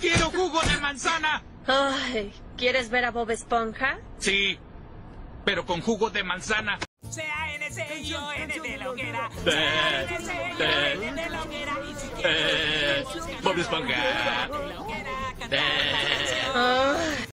quiero jugo de manzana. Ay, ¿quieres ver a Bob Esponja? Sí, pero con jugo de manzana. C-A-N-C-I-O-N eh, de la hoguera. Eh, C-A-N-C-I-O-N de la hoguera. Y si quieres Bob Esponja.